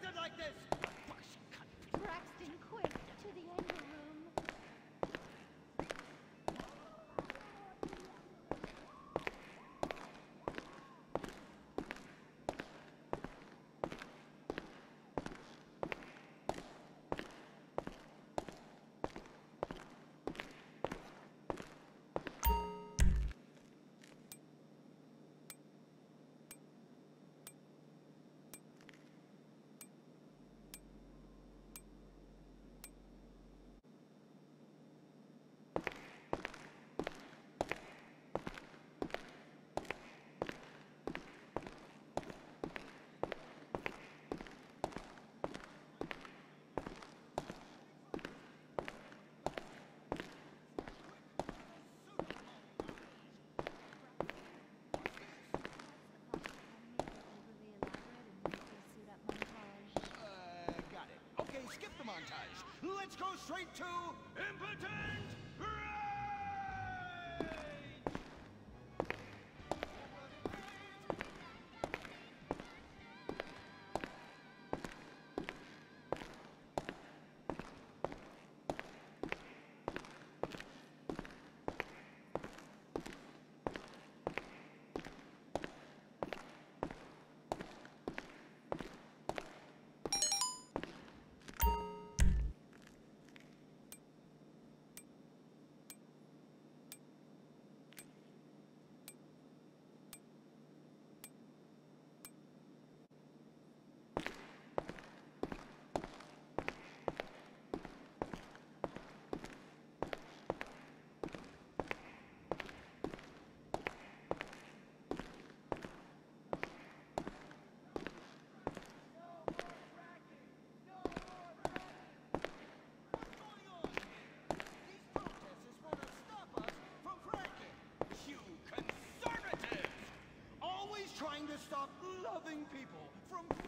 disrespected like this! Montage. Let's go straight to... Impotent people from